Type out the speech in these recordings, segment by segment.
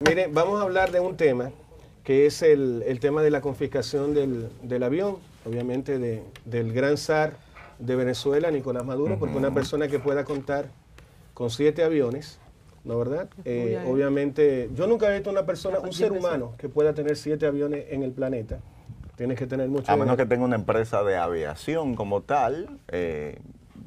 Mire, vamos a hablar de un tema que es el, el tema de la confiscación del, del avión, obviamente de, del gran zar de Venezuela, Nicolás Maduro, porque una persona que pueda contar con siete aviones, ¿no verdad? Eh, obviamente, yo nunca he visto una persona, un ser humano que pueda tener siete aviones en el planeta. Tienes que tener mucho A menos dinero. que tenga una empresa de aviación como tal, eh,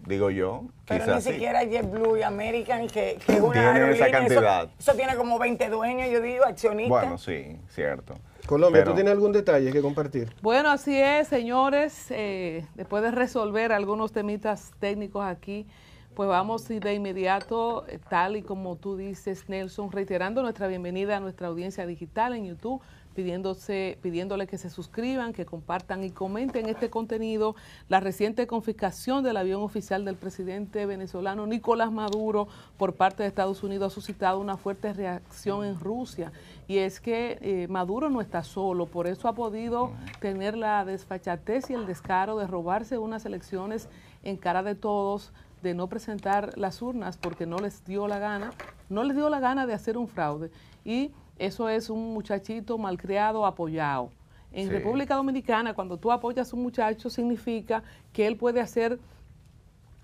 digo yo. Pero quizás ni sí. siquiera JetBlue y American, que, que es una Tienen esa aerolínea, eso- cantidad. Eso, tiene como 20 dueños, yo digo, accionistas. Bueno, sí, cierto. Colombia, Pero- ¿tú tienes algún detalle que compartir? Bueno, así es, señores. eh, después de resolver algunos temitas técnicos aquí, pues vamos y de inmediato, eh, tal y como tú dices, Nelson, reiterando nuestra bienvenida a nuestra audiencia digital en YouTube, pidiéndose, pidiéndole que se suscriban, que compartan y comenten este contenido. La reciente confiscación del avión oficial del presidente venezolano Nicolás Maduro por parte de Estados Unidos ha suscitado una fuerte reacción en Rusia. Y es que eh, Maduro no está solo, por eso ha podido tener la desfachatez y el descaro de robarse unas elecciones en cara de todos, de no presentar las urnas porque no les dio la gana, no les dio la gana de hacer un fraude. Y eso es un muchachito malcriado apoyado. En Sí. República Dominicana, cuando tú apoyas a un muchacho, significa que él puede hacer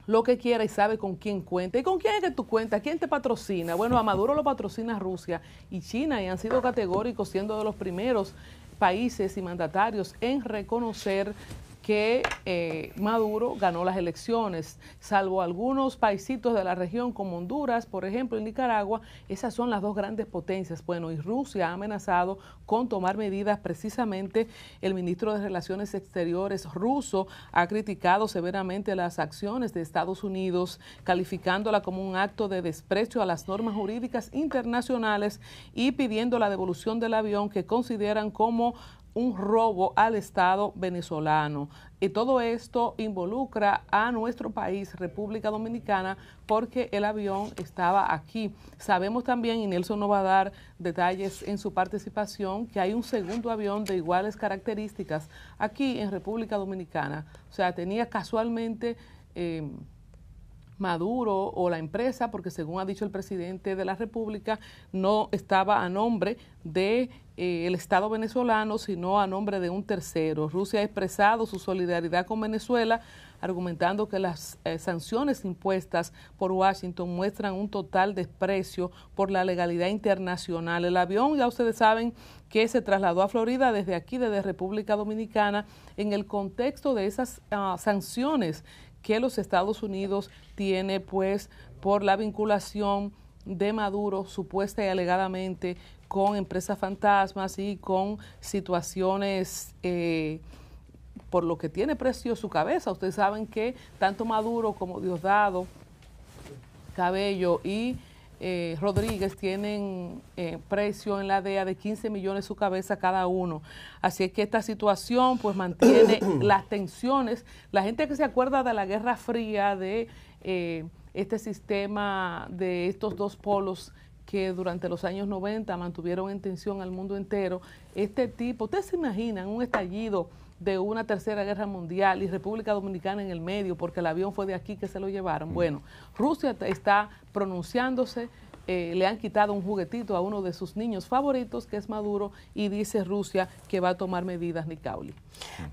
lo que quiera y sabe con quién cuenta. ¿Y con quién es que tú cuentas? ¿Quién te patrocina? Bueno, a Maduro lo patrocina Rusia y China y han sido categóricos siendo de los primeros países y mandatarios en reconocer que eh, Maduro ganó las elecciones, salvo algunos paisitos de la región como Honduras, por ejemplo, y Nicaragua, esas son las dos grandes potencias. Bueno, y Rusia ha amenazado con tomar medidas precisamente. El ministro de Relaciones Exteriores ruso ha criticado severamente las acciones de Estados Unidos, calificándola como un acto de desprecio a las normas jurídicas internacionales y pidiendo la devolución del avión que consideran como un robo al Estado venezolano. Y todo esto involucra a nuestro país, República Dominicana, porque el avión estaba aquí. Sabemos también, y Nelson nos va a dar detalles en su participación, que hay un segundo avión de iguales características aquí en República Dominicana. O sea, tenía casualmente... eh, Maduro o la empresa, porque según ha dicho el presidente de la República, no estaba a nombre de eh, el Estado venezolano, sino a nombre de un tercero. Rusia ha expresado su solidaridad con Venezuela, argumentando que las eh, sanciones impuestas por Washington muestran un total desprecio por la legalidad internacional. El avión, ya ustedes saben, que se trasladó a Florida desde aquí, desde República Dominicana, en el contexto de esas ah, sanciones que los Estados Unidos tiene pues por la vinculación de Maduro supuesta y alegadamente con empresas fantasmas y con situaciones eh, por lo que tiene precio su cabeza. Ustedes saben que tanto Maduro como Diosdado, Cabello y eh, Rodríguez tienen eh, precio en la DEA de 15 millones su cabeza cada uno. Así es que esta situación pues mantiene las tensiones. La gente que se acuerda de la Guerra Fría, de eh, este sistema de estos dos polos que durante los años 90 mantuvieron en tensión al mundo entero, este tipo, ¿ustedes se imaginan un estallido de una tercera guerra mundial y República Dominicana en el medio porque el avión fue de aquí que se lo llevaron? Bueno, Rusia está pronunciándose, eh, le han quitado un juguetito a uno de sus niños favoritos, que es Maduro, y dice Rusia que va a tomar medidas, Nicauli.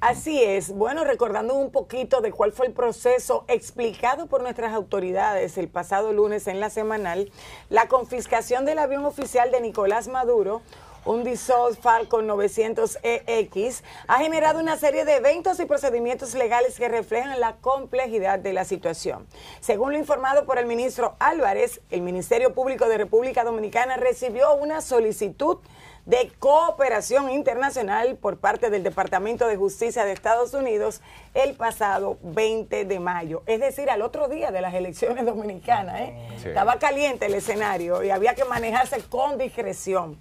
Así es. Bueno, recordando un poquito de cuál fue el proceso explicado por nuestras autoridades el pasado lunes en la semanal, la confiscación del avión oficial de Nicolás Maduro, un Dassault Falcon 900EX, ha generado una serie de eventos y procedimientos legales que reflejan la complejidad de la situación. Según lo informado por el ministro Álvarez, el Ministerio Público de República Dominicana recibió una solicitud de cooperación internacional por parte del Departamento de Justicia de Estados Unidos el pasado 20 de mayo, es decir, al otro día de las elecciones dominicanas. ¿eh? Sí. Estaba caliente el escenario y había que manejarse con discreción.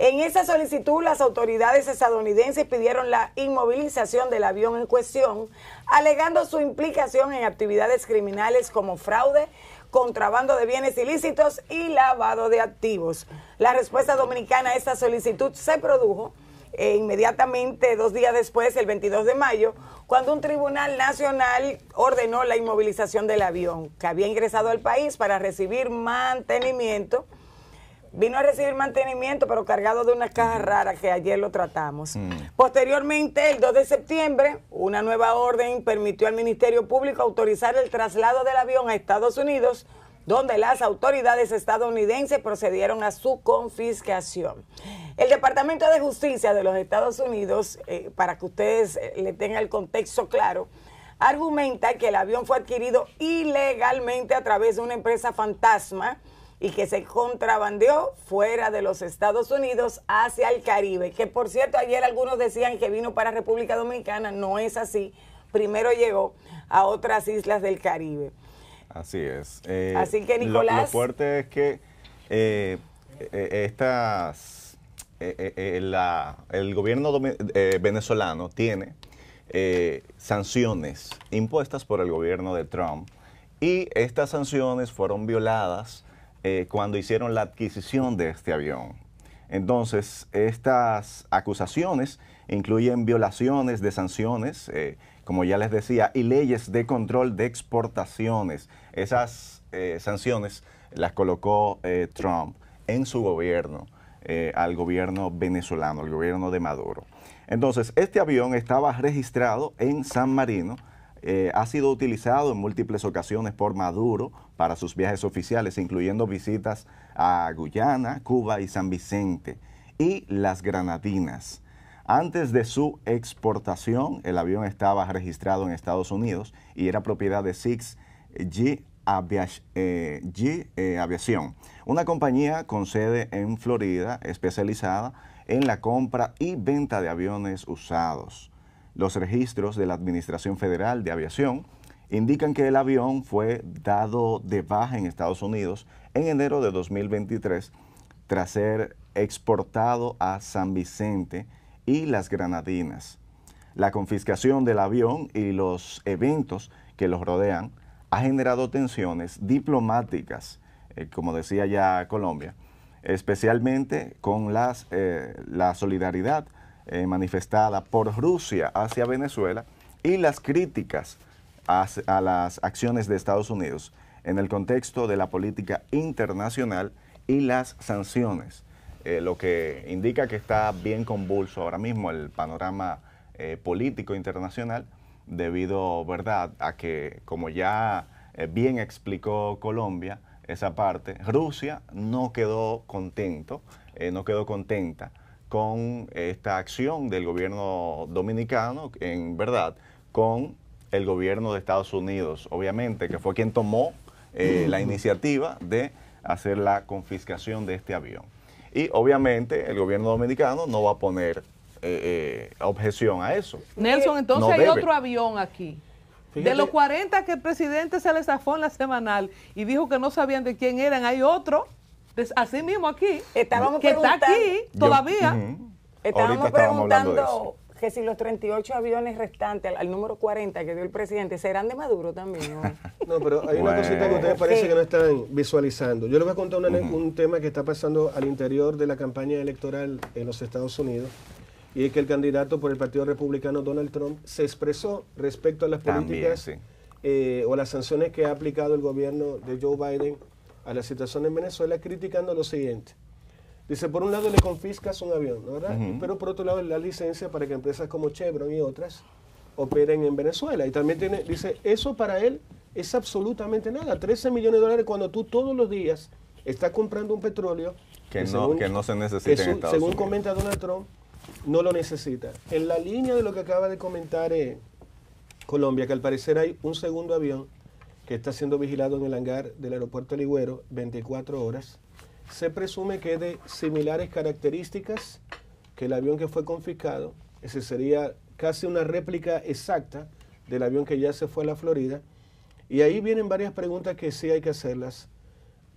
En esa solicitud, las autoridades estadounidenses pidieron la inmovilización del avión en cuestión, alegando su implicación en actividades criminales como fraude, contrabando de bienes ilícitos y lavado de activos. La respuesta dominicana a esta solicitud se produjo eh, inmediatamente dos días después, el 22 de mayo, cuando un tribunal nacional ordenó la inmovilización del avión que había ingresado al país para recibir mantenimiento Vino a recibir mantenimiento, pero cargado de una caja rara que ayer lo tratamos. Mm. Posteriormente, el 2 de septiembre, una nueva orden permitió al Ministerio Público autorizar el traslado del avión a Estados Unidos, donde las autoridades estadounidenses procedieron a su confiscación. El Departamento de Justicia de los Estados Unidos, eh, para que ustedes eh, le tengan el contexto claro, argumenta que el avión fue adquirido ilegalmente a través de una empresa fantasma y que se contrabandeó fuera de los Estados Unidos hacia el Caribe. Que por cierto, ayer algunos decían que vino para República Dominicana, no es así. Primero llegó a otras islas del Caribe. Así es. Eh, Así que, Nicolás- Lo, fuerte es que eh, eh, estas, eh, eh, la- el gobierno eh, venezolano tiene eh, sanciones impuestas por el gobierno de Trump y estas sanciones fueron violadas eh, cuando hicieron la adquisición de este avión. Entonces, estas acusaciones incluyen violaciones de sanciones, eh, como ya les decía, y leyes de control de exportaciones. Esas eh, sanciones las colocó Trump en su gobierno, al gobierno venezolano, al gobierno de Maduro. Entonces, este avión estaba registrado en San Marino, ha sido utilizado en múltiples ocasiones por Maduro para sus viajes oficiales, incluyendo visitas a Guyana, Cuba y San Vicente, y las Granadinas. Antes de su exportación, el avión estaba registrado en Estados Unidos y era propiedad de Six G, eh, eh, Aviación, una compañía con sede en Florida especializada en la compra y venta de aviones usados. Los registros de la Administración Federal de Aviación indican que el avión fue dado de baja en Estados Unidos en enero de 2023 tras ser exportado a San Vicente y las Granadinas. La confiscación del avión y los eventos que los rodean ha generado tensiones diplomáticas, eh, como decía ya Colombia, especialmente con las, eh, la solidaridad eh, manifestada por Rusia hacia Venezuela y las críticas a las acciones de Estados Unidos en el contexto de la política internacional y las sanciones, eh, lo que indica que está bien convulso ahora mismo el panorama eh, político internacional debido, ¿verdad?, a que, como ya eh, bien explicó Colombia, esa parte, Rusia no quedó contento, no quedó contenta con esta acción del gobierno dominicano, en verdad, con el gobierno de Estados Unidos, obviamente, que fue quien tomó eh, la iniciativa de hacer la confiscación de este avión. Y obviamente el gobierno dominicano no va a poner eh, eh, objeción a eso. Nelson, entonces No hay debe. otro avión aquí. Fíjate- De los 40 que el presidente se le zafó en la semanal y dijo que no sabían de quién eran, hay otro, así mismo aquí, Estábamos que está aquí Yo- todavía. Ujú. Estábamos preguntando. Que si los 38 aviones restantes, al, al número 40 que dio el presidente, serán de Maduro también. ¿o? No, pero hay una cosita que ustedes parece que no están visualizando. Yo les voy a contar una- un tema que está pasando al interior de la campaña electoral en los Estados Unidos. Y es que el candidato por el Partido Republicano, Donald Trump, se expresó respecto a las También, políticas sí. eh, o las sanciones que ha aplicado el gobierno de Joe Biden a la situación en Venezuela, criticando lo siguiente. Dice, por un lado le confiscas un avión, ¿no ¿verdad? Pero por otro lado le da licencia para que empresas como Chevron y otras operen en Venezuela. Y también tiene, dice, eso para él es absolutamente nada. 13 millones de dólares cuando tú todos los días estás comprando un petróleo Que no- que no se necesita que en su- Estados según Unidos. comenta Donald Trump, no lo necesita. En la línea de lo que acaba de comentar eh, Colombia, que al parecer hay un segundo avión que está siendo vigilado en el hangar del aeropuerto Ligüero 24 horas, se presume que es de similares características que el avión que fue confiscado. Ese sería casi una réplica exacta del avión que ya se fue a la Florida. Y ahí vienen varias preguntas que sí hay que hacerlas.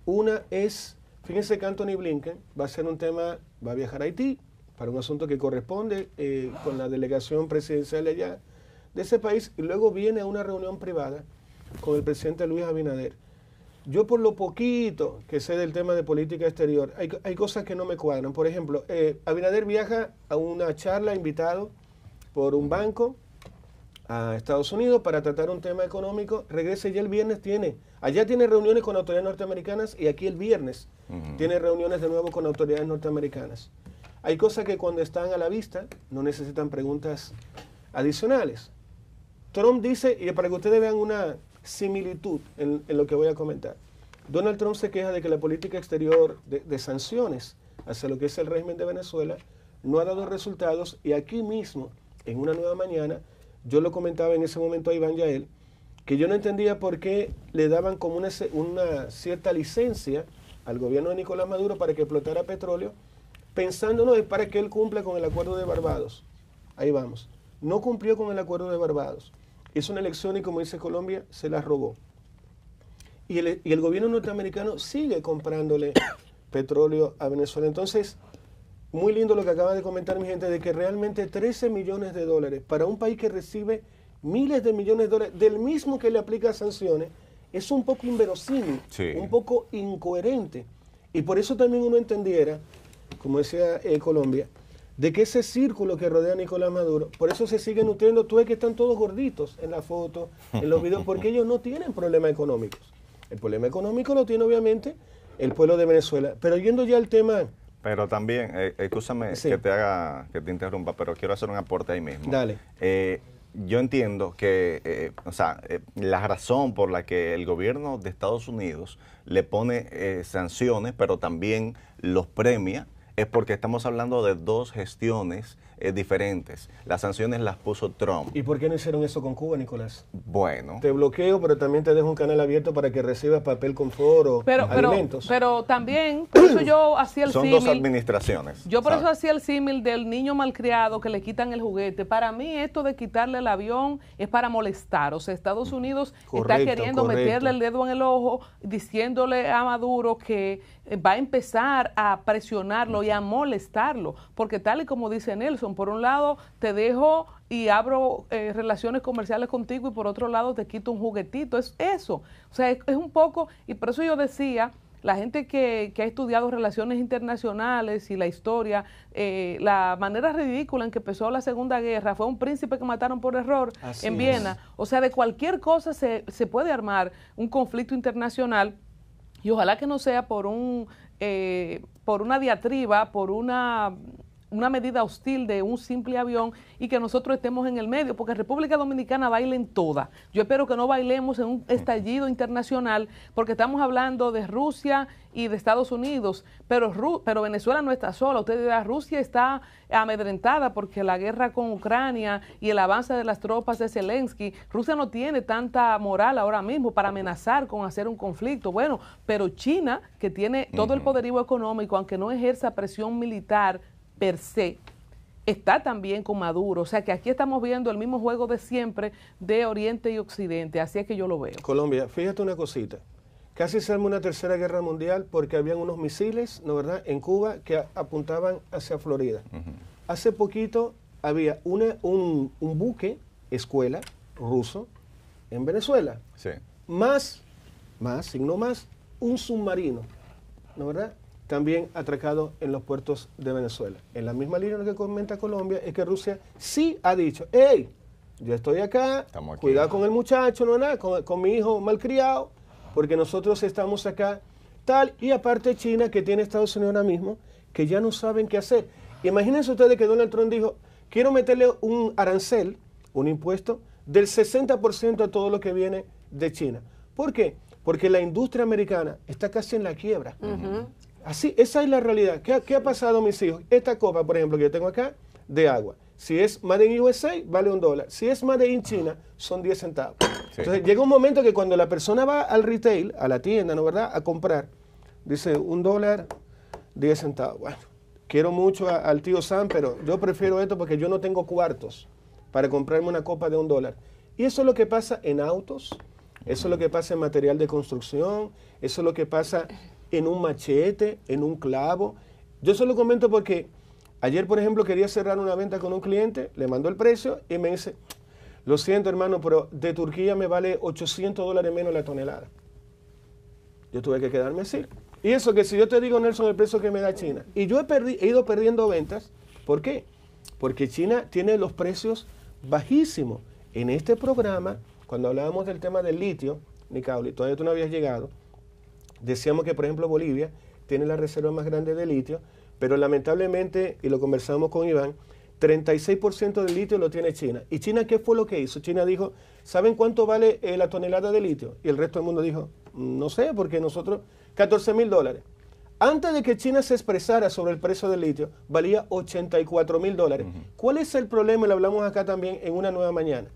Una es, fíjense que Anthony Blinken va a ser un tema, va a viajar a Haití para un asunto que corresponde eh, con la delegación presidencial de allá, de ese país, y luego viene a una reunión privada con el presidente Luis Abinader. Yo por lo poquito que sé del tema de política exterior, hay, hay cosas que no me cuadran. Por ejemplo, eh, Abinader viaja a una charla invitado por un banco a Estados Unidos para tratar un tema económico, regresa y ya el viernes tiene, allá tiene reuniones con autoridades norteamericanas y aquí el viernes tiene reuniones de nuevo con autoridades norteamericanas. Hay cosas que cuando están a la vista no necesitan preguntas adicionales. Trump dice, y para que ustedes vean una similitud en, lo que voy a comentar, Donald Trump se queja de que la política exterior de, sanciones hacia lo que es el régimen de Venezuela no ha dado resultados y aquí mismo, en una nueva mañana, yo lo comentaba en ese momento a Iván Yael, que yo no entendía por qué le daban como una, una cierta licencia al gobierno de Nicolás Maduro para que explotara petróleo, es para que él cumpla con el acuerdo de Barbados. Ahí vamos. No cumplió con el acuerdo de Barbados. Hizo una elección y como dice Colombia, se la robó. Y el, y el gobierno norteamericano sigue comprándole petróleo a Venezuela. Entonces, muy lindo lo que acaba de comentar mi gente, de que realmente 13 millones de dólares para un país que recibe miles de millones de dólares del mismo que le aplica sanciones, es un poco inverosímil, un poco incoherente. Y por eso también uno entendiera, como decía eh, Colombia, de que ese círculo que rodea a Nicolás Maduro, por eso se sigue nutriendo, tú ves que están todos gorditos en la foto, en los videos, porque ellos no tienen problemas económicos. El problema económico lo tiene obviamente el pueblo de Venezuela. Pero yendo ya al tema pero también, eh, escúchame que te haga, que te interrumpa, pero quiero hacer un aporte ahí mismo. Dale. Eh, yo entiendo que, eh, o sea, eh, la razón por la que el gobierno de Estados Unidos le pone sanciones, pero también los premia, es porque estamos hablando de dos gestiones eh, diferentes. Las sanciones las puso Trump. ¿Y por qué no hicieron eso con Cuba, Nicolás? Bueno. Te bloqueo, pero también te dejo un canal abierto para que recibas papel con foro, pero, alimentos. Pero, también, por eso yo hacía el Son dos administraciones. Yo por eso hacía el símil del niño malcriado que le quitan el juguete. Para mí esto de quitarle el avión es para molestar. O sea, Estados Unidos está queriendo meterle el dedo en el ojo diciéndole a Maduro que eh, va a empezar a presionarlo y a molestarlo, porque tal y como dice Nelson, por un lado te dejo y abro eh, relaciones comerciales contigo y por otro lado te quito un juguetito, es eso, o sea, es, un poco, y por eso yo decía, la gente que, ha estudiado relaciones internacionales y la historia, eh, la manera ridícula en que empezó la Segunda Guerra fue un príncipe que mataron por error en Viena. O sea, de cualquier cosa se, se puede armar un conflicto internacional y ojalá que no sea por un eh, por una diatriba, por una una medida hostil de un simple avión y que nosotros estemos en el medio, porque República Dominicana bailen toda. Yo espero que no bailemos en un estallido internacional, porque estamos hablando de Rusia y de Estados Unidos, pero, pero Venezuela no está sola. Usted dirá, Rusia está amedrentada porque la guerra con Ucrania y el avance de las tropas de Zelensky, Rusia no tiene tanta moral ahora mismo para amenazar con hacer un conflicto. Bueno, pero China, que tiene todo el poderío económico, aunque no ejerza presión militar, per se está también con Maduro. O sea que aquí estamos viendo el mismo juego de siempre de Oriente y Occidente. Así es que yo lo veo. Colombia, fíjate una cosita. Casi se armó una tercera guerra mundial porque habían unos misiles, ¿no verdad?, en Cuba que apuntaban hacia Florida. Hace poquito había una, un, un, buque, escuela, ruso, en Venezuela. Sí. Más, más, signo más, un submarino, ¿no verdad?, también atracado en los puertos de Venezuela. En la misma línea que comenta Colombia es que Rusia sí ha dicho, hey, yo estoy acá, cuidado con el muchacho, no nada, con, mi hijo malcriado, porque nosotros estamos acá, tal, y aparte China que tiene Estados Unidos ahora mismo, que ya no saben qué hacer. Imagínense ustedes que Donald Trump dijo, quiero meterle un arancel, un impuesto, del 60% a todo lo que viene de China. ¿Por qué? Porque la industria americana está casi en la quiebra. Así, esa es la realidad. ¿Qué, ha pasado, mis hijos? Esta copa, por ejemplo, que yo tengo acá, de agua. Si es Made in USA, vale un dólar. Si es Made in China, son 10 centavos. Entonces, llega un momento que cuando la persona va al retail, a la tienda, ¿no verdad?, a comprar, dice un dólar, 10 centavos. Bueno, quiero mucho al tío Sam, pero yo prefiero esto porque yo no tengo cuartos para comprarme una copa de un dólar. Y eso es lo que pasa en autos, eso es lo que pasa en material de construcción, eso es lo que pasa en un machete, en un clavo. Yo se lo comento porque ayer, por ejemplo, quería cerrar una venta con un cliente, le mandó el precio y me dice, lo siento hermano, pero de Turquía me vale 800 dólares menos la tonelada. Yo tuve que quedarme así. Y eso que si yo te digo, Nelson, el precio que me da China. Y yo he, he ido perdiendo ventas. ¿Por qué? Porque China tiene los precios bajísimos. En este programa, cuando hablábamos del tema del litio, Nicauli, todavía tú no habías llegado, decíamos que, por ejemplo, Bolivia tiene la reserva más grande de litio, pero lamentablemente, y lo conversamos con Iván, 36% del litio lo tiene China. ¿Y China qué fue lo que hizo? China dijo, ¿saben cuánto vale eh, la tonelada de litio? Y el resto del mundo dijo, no sé, porque nosotros, 14 mil dólares. Antes de que China se expresara sobre el precio del litio, valía 84 mil dólares. ¿Cuál es el problema? Lo hablamos acá también en una nueva mañana.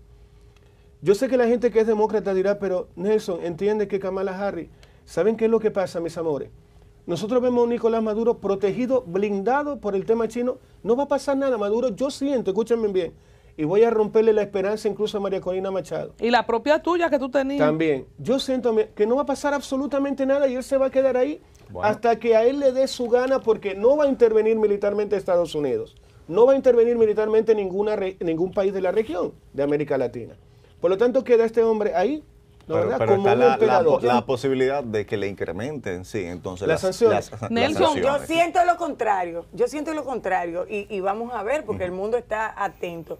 Yo sé que la gente que es demócrata dirá, pero Nelson, entiende que Kamala Harris, ¿saben qué es lo que pasa, mis amores? Nosotros vemos a un Nicolás Maduro protegido, blindado por el tema chino. No va a pasar nada, Maduro. Yo siento, escúchenme bien, y voy a romperle la esperanza incluso a María Corina Machado. Y la propia tuya que tú tenías. También. Yo siento que no va a pasar absolutamente nada y él se va a quedar ahí hasta que a él le dé su gana porque no va a intervenir militarmente Estados Unidos. No va a intervenir militarmente ninguna ningún país de la región de América Latina. Por lo tanto, queda este hombre ahí pero, está la, posibilidad de que le incrementen, sí, entonces las, sanciones. Nelson, yo siento lo contrario, yo siento lo contrario y, vamos a ver porque el mundo está atento.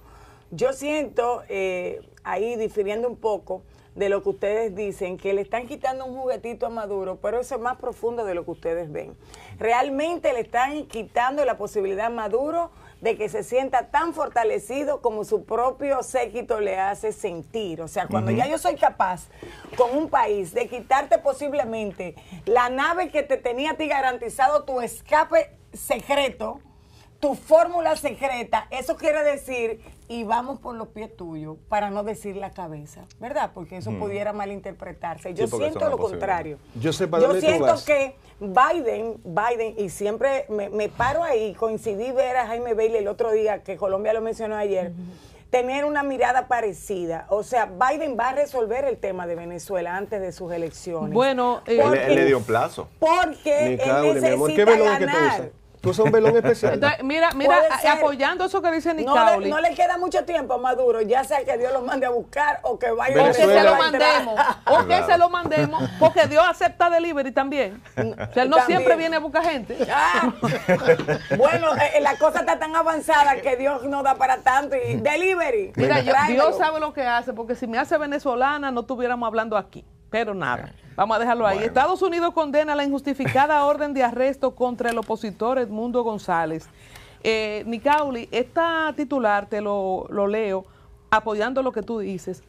Yo siento, eh, ahí difiriendo un poco de lo que ustedes dicen, que le están quitando un juguetito a Maduro, pero eso es más profundo de lo que ustedes ven. Realmente le están quitando la posibilidad a Maduro de que se sienta tan fortalecido como su propio séquito le hace sentir. O sea, cuando ya yo soy capaz con un país de quitarte posiblemente la nave que te tenía a ti garantizado tu escape secreto, tu fórmula secreta, eso quiere decir, y vamos por los pies tuyos, para no decir la cabeza, ¿verdad? Porque eso pudiera malinterpretarse. Yo siento lo contrario. Yo, sé Yo siento que Biden, Biden, y siempre me, paro ahí, coincidí ver a Jaime Bailey el otro día, que Colombia lo mencionó ayer. tener una mirada parecida. O sea, Biden va a resolver el tema de Venezuela antes de sus elecciones. Bueno, eh, él, le dio plazo. Porque él necesita ganar. Tú un velón especial. mira, mira, apoyando eso que dice Nicauli. No, le, queda mucho tiempo a Maduro, ya sea que Dios lo mande a buscar o que vaya a O que se lo mandemos. O que se lo mandemos, porque Dios acepta delivery también. O sea, él no siempre viene a buscar gente. Ah. bueno, eh, eh, la cosa está tan avanzada que Dios no da para tanto. Y delivery. Mira, Dios sabe lo que hace, porque si me hace venezolana, no estuviéramos hablando aquí. Pero nada. Vamos a dejarlo ahí. Estados Unidos condena la injustificada orden de arresto contra el opositor Edmundo González. Eh, Nicauli, esta titular, te lo, lo leo, apoyando lo que tú dices.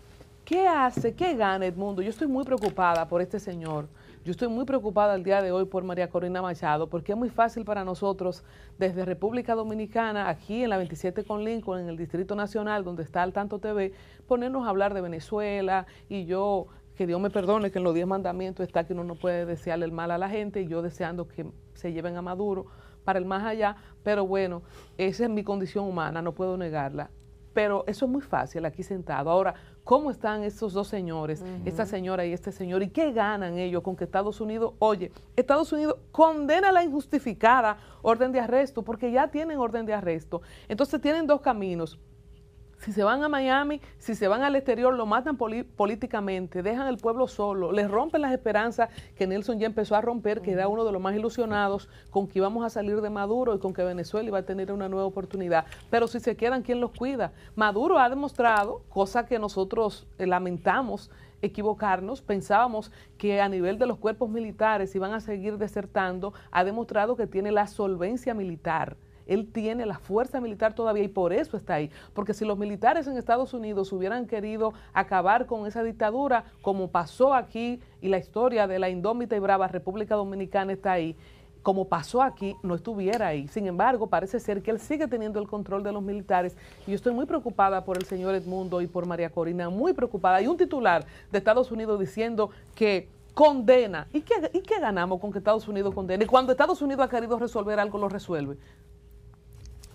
¿Qué hace, qué gana Edmundo? Yo estoy muy preocupada por este señor. Yo estoy muy preocupada el día de hoy por María Corina Machado, porque es muy fácil para nosotros, desde República Dominicana, aquí en la 27 con Lincoln, en el Distrito Nacional, donde está el Tanto TV, ponernos a hablar de Venezuela y yo que Dios me perdone que en los diez mandamientos está que uno no puede desearle el mal a la gente y yo deseando que se lleven a Maduro para el más allá, pero bueno, esa es mi condición humana, no puedo negarla. Pero eso es muy fácil aquí sentado. Ahora, ¿cómo están estos dos señores, esta señora y este señor? ¿Y qué ganan ellos con que Estados Unidos, oye, Estados Unidos condena la injustificada orden de arresto, porque ya tienen orden de arresto. Entonces tienen dos caminos si se van a Miami, si se van al exterior, lo matan políticamente, dejan el pueblo solo, les rompen las esperanzas que Nelson ya empezó a romper, que era uno de los más ilusionados con que íbamos a salir de Maduro y con que Venezuela iba a tener una nueva oportunidad. Pero si se quedan, ¿quién los cuida? Maduro ha demostrado, cosa que nosotros eh, lamentamos, equivocarnos, pensábamos que a nivel de los cuerpos militares iban a seguir desertando, ha demostrado que tiene la solvencia militar él tiene la fuerza militar todavía y por eso está ahí. Porque si los militares en Estados Unidos hubieran querido acabar con esa dictadura, como pasó aquí, y la historia de la indómita y brava República Dominicana está ahí, como pasó aquí, no estuviera ahí. Sin embargo, parece ser que él sigue teniendo el control de los militares. Y yo estoy muy preocupada por el señor Edmundo y por María Corina, muy preocupada. Hay un titular de Estados Unidos diciendo que condena. ¿Y qué, ¿Y qué ganamos con que Estados Unidos condene? Y cuando Estados Unidos ha querido resolver algo, lo resuelve.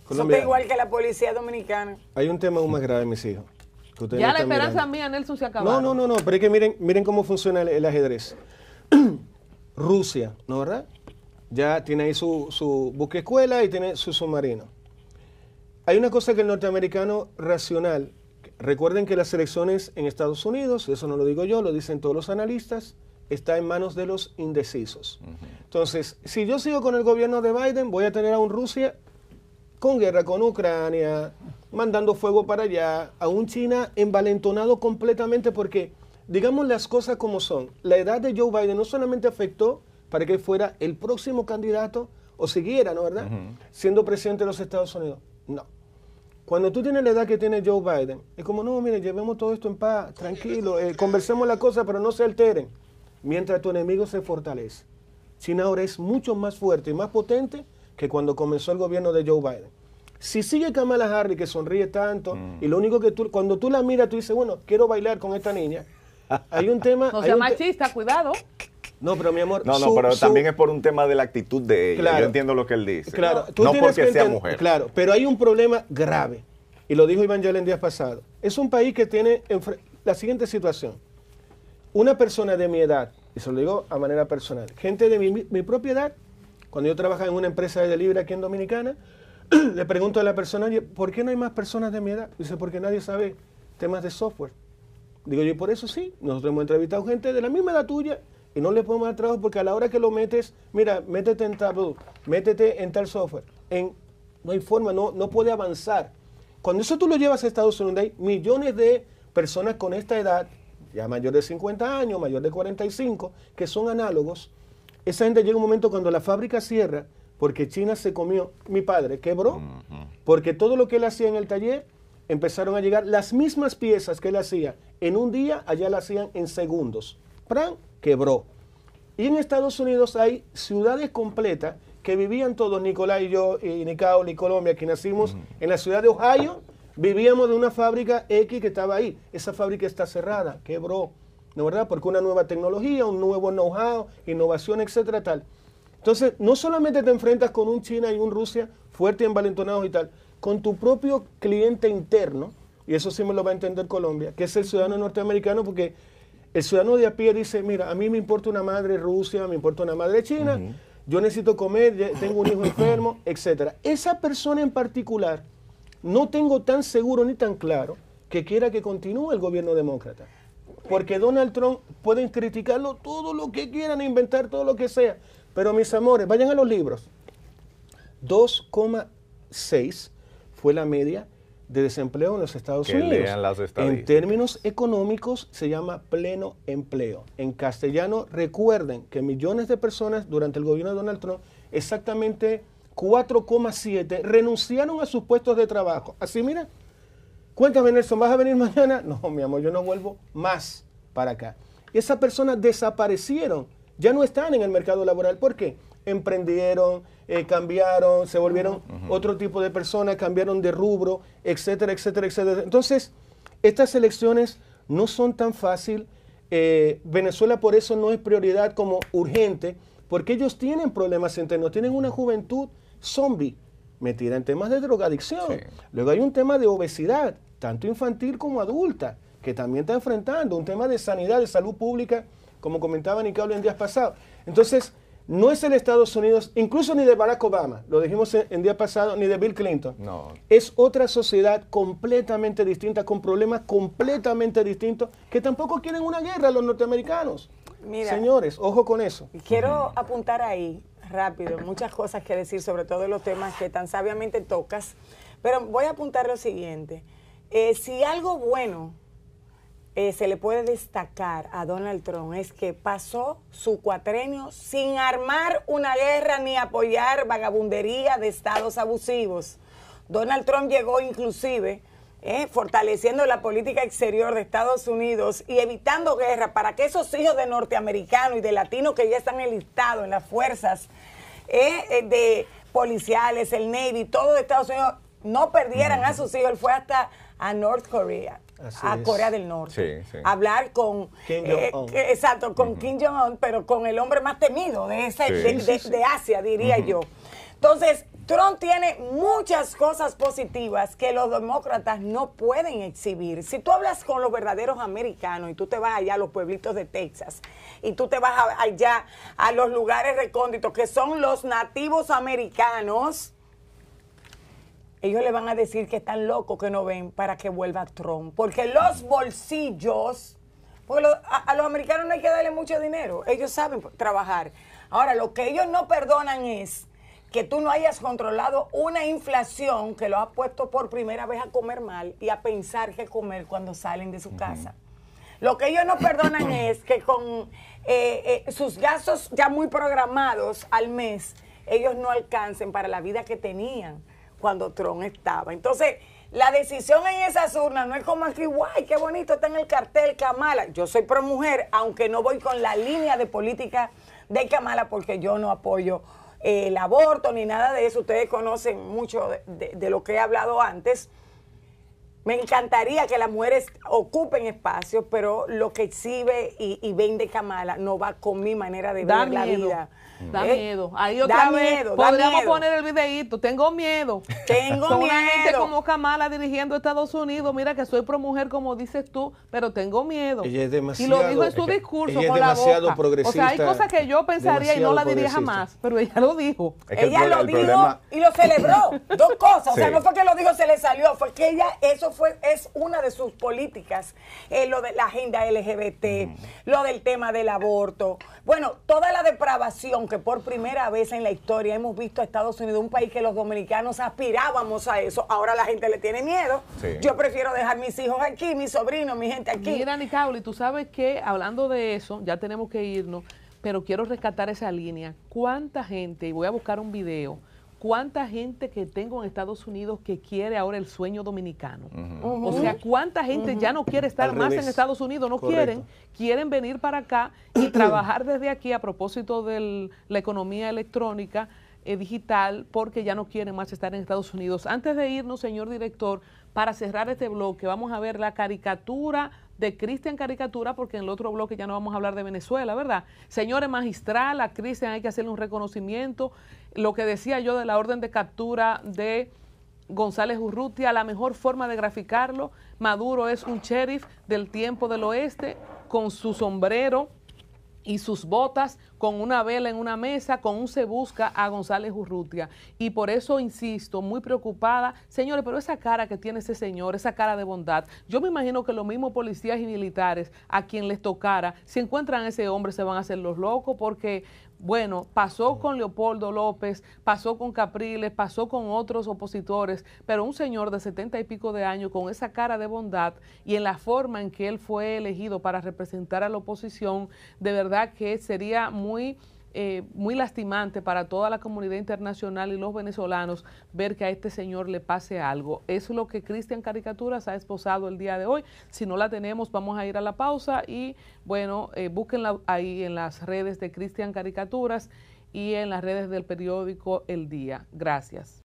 Colombia, igual que la policía dominicana. Hay un tema aún más grave, mis hijos. ya la esperanza mía, Nelson, se acabó. No, no, no, no, pero es que miren, miren cómo funciona el, ajedrez. Rusia, ¿no verdad? Ya tiene ahí su, su buque escuela y tiene su submarino. Hay una cosa que el norteamericano racional, recuerden que las elecciones en Estados Unidos, eso no lo digo yo, lo dicen todos los analistas, está en manos de los indecisos. Entonces, si yo sigo con el gobierno de Biden, voy a tener a un Rusia con guerra con Ucrania, mandando fuego para allá, a un China envalentonado completamente porque, digamos las cosas como son, la edad de Joe Biden no solamente afectó para que fuera el próximo candidato o siguiera, ¿no verdad? Siendo presidente de los Estados Unidos. No. Cuando tú tienes la edad que tiene Joe Biden, es como, no, mire, llevemos todo esto en paz, tranquilo, eh, conversemos la cosa, pero no se alteren, mientras tu enemigo se fortalece. China ahora es mucho más fuerte y más potente que cuando comenzó el gobierno de Joe Biden. Si sigue Kamala Harris, que sonríe tanto, y lo único que tú, cuando tú la miras, tú dices, bueno, quiero bailar con esta niña, hay un tema... No hay sea un te- machista, cuidado. No, pero mi amor... No, no, su- pero su- también es por un tema de la actitud de ella. Claro. Yo entiendo lo que él dice. Claro, no tú tienes porque que sea mujer. Claro, pero hay un problema grave. Y lo dijo Iván Yala el día pasado. Es un país que tiene enfre- la siguiente situación. Una persona de mi edad, y se lo digo a manera personal, gente de mi, mi propia edad, cuando yo trabajaba en una empresa de delivery aquí en Dominicana, le pregunto a la persona, "Oye, ¿por qué no hay más personas de mi edad? Dice, porque nadie sabe temas de software. Digo yo, por eso sí, nosotros hemos entrevistado gente de la misma edad tuya y no le podemos dar trabajo porque a la hora que lo metes, mira, métete en Tableau, métete en tal software, no hay forma, no, no puede avanzar. Cuando eso tú lo llevas a Estados Unidos, hay millones de personas con esta edad, ya mayor de 50 años, mayor de 45, que son análogos. Esa gente llega un momento cuando la fábrica cierra, porque China se comió, mi padre quebró, porque todo lo que él hacía en el taller, empezaron a llegar las mismas piezas que él hacía en un día, allá la hacían en segundos. ¡Pran! Quebró. Y en Estados Unidos hay ciudades completas que vivían todos, Nicolás y yo, y Nicao, y Colombia, que nacimos en la ciudad de Ohio, vivíamos de una fábrica X que estaba ahí. Esa fábrica está cerrada, quebró, ¿no verdad? Porque una nueva tecnología, un nuevo know-how, innovación, etcétera, tal. Entonces, no solamente te enfrentas con un China y un Rusia fuerte y envalentonados y tal, con tu propio cliente interno, y eso sí me lo va a entender Colombia, que es el ciudadano norteamericano, porque el ciudadano de a pie dice, mira, a mí me importa una madre Rusia, me importa una madre China, yo necesito comer, tengo un hijo enfermo, etcétera. Esa persona en particular, no tengo tan seguro ni tan claro que quiera que continúe el gobierno demócrata. Porque Donald Trump pueden criticarlo todo lo que quieran, inventar todo lo que sea. Pero mis amores, vayan a los libros. 2,6 fue la media de desempleo en los Estados Que Unidos. lean las en términos económicos se llama pleno empleo. En castellano, recuerden que millones de personas durante el gobierno de Donald Trump, exactamente 4,7, renunciaron a sus puestos de trabajo. Así, mira, Cuéntame, Nelson, ¿vas a venir mañana? No, mi amor, yo no vuelvo más para acá. Y esas personas desaparecieron, ya no están en el mercado laboral. ¿Por qué? Emprendieron, eh, cambiaron, se volvieron otro tipo de personas, cambiaron de rubro, etcétera, etcétera, etcétera. Entonces, estas elecciones no son tan fácil. Eh, Venezuela por eso no es prioridad como urgente, porque ellos tienen problemas internos, tienen una juventud zombie metida en temas de drogadicción. Sí. Luego hay un tema de obesidad, tanto infantil como adulta, que también está enfrentando, un tema de sanidad, de salud pública, como comentaba Nicole en días pasados. Entonces, no es el Estados Unidos, incluso ni de Barack Obama, lo dijimos en, en días pasados, ni de Bill Clinton. No. Es otra sociedad completamente distinta, con problemas completamente distintos, que tampoco quieren una guerra los norteamericanos. Mira. Señores, ojo con eso. Quiero apuntar ahí rápido, muchas cosas que decir sobre todos los temas que tan sabiamente tocas, pero voy a apuntar lo siguiente. Eh, si algo bueno eh, se le puede destacar a Donald Trump es que pasó su cuatrenio sin armar una guerra ni apoyar vagabundería de estados abusivos. Donald Trump llegó inclusive eh, fortaleciendo la política exterior de Estados Unidos y evitando guerra para que esos hijos de norteamericanos y de latinos que ya están enlistados en las fuerzas eh, de policiales, el Navy, todo de Estados Unidos, no perdieran a sus hijos. Él fue hasta a North Korea, Así a es. Corea del Norte, Sí, sí. hablar con Kim eh, exacto, con Kim Jong-un, pero con el hombre más temido de, esa, Sí. de, de- de Asia, diría yo. Entonces, Trump tiene muchas cosas positivas que los demócratas no pueden exhibir. Si tú hablas con los verdaderos americanos y tú te vas allá a los pueblitos de Texas y tú te vas allá a los lugares recónditos que son los nativos americanos, ellos le van a decir que están locos que no ven para que vuelva Trump. Porque los bolsillos, porque a, a los americanos no hay que darle mucho dinero, ellos saben trabajar. Ahora, lo que ellos no perdonan es que tú no hayas controlado una inflación que lo ha puesto por primera vez a comer mal y a pensar que comer cuando salen de su casa. Lo que ellos no perdonan es que con eh, eh, sus gastos ya muy programados al mes, ellos no alcancen para la vida que tenían cuando Trump estaba. Entonces, la decisión en esas urnas no es como aquí, guay, qué bonito está en el cartel Kamala. Yo soy pro mujer, aunque no voy con la línea de política de Kamala porque yo no apoyo el aborto ni nada de eso. Ustedes conocen mucho de lo que he hablado antes. Me encantaría que las mujeres ocupen espacios, pero lo que exhibe y, vende Kamala no va con mi manera de ver la vida. Da ¿Eh? miedo. Ahí otra vez podríamos poner el videíto. Tengo miedo. Tengo miedo. Una gente como Kamala dirigiendo Estados Unidos. Mira que soy pro mujer, como dices tú, pero tengo miedo. Ella es demasiado, y lo dijo en su discurso ella con es demasiado la Progresista, o sea, hay cosas que yo pensaría y no la diría jamás, pero ella lo dijo. ella lo dijo y lo celebró. Dos cosas. O sea, no fue que lo dijo, se le salió. Fue que ella, eso fue, es una de sus políticas. Eh, lo de la agenda LGBT, lo del tema del aborto. Bueno, toda la depravación que por primera vez en la historia hemos visto a Estados Unidos, un país que los dominicanos aspirábamos a eso, ahora la gente le tiene miedo. Yo prefiero dejar mis hijos aquí, mis sobrinos, mi gente aquí. Mira, Nicauli, tú sabes que hablando de eso, ya tenemos que irnos, pero quiero rescatar esa línea. ¿Cuánta gente, y voy a buscar un video, cuánta gente que tengo en Estados Unidos que quiere ahora el sueño dominicano. O sea, cuánta gente ya no quiere estar más en Estados Unidos, no quieren, quieren venir para acá y trabajar desde aquí a propósito de la economía electrónica. Eh, digital porque ya no quieren más estar en Estados Unidos. Antes de irnos, señor director, para cerrar este bloque, vamos a ver la caricatura de Cristian Caricatura, porque en el otro bloque ya no vamos a hablar de Venezuela, ¿verdad? Señores magistral, a Cristian hay que hacerle un reconocimiento. Lo que decía yo de la orden de captura de González Urrutia, la mejor forma de graficarlo, Maduro es un sheriff del tiempo del oeste, con su sombrero y sus botas con una vela en una mesa, con un se busca a González Urrutia. Y por eso insisto, muy preocupada, señores, pero esa cara que tiene ese señor, esa cara de bondad, yo me imagino que los mismos policías y militares a quien les tocara, si encuentran a ese hombre se van a hacer los locos porque bueno, pasó con Leopoldo López, pasó con Capriles, pasó con otros opositores, pero un señor de setenta y pico de años con esa cara de bondad y en la forma en que él fue elegido para representar a la oposición, de verdad que sería muy eh, muy lastimante para toda la comunidad internacional y los venezolanos ver que a este señor le pase algo. Es lo que Cristian Caricaturas ha esposado el día de hoy. Si no la tenemos, vamos a ir a la pausa y bueno, eh, búsquenla ahí en las redes de Cristian Caricaturas y en las redes del periódico El Día. Gracias.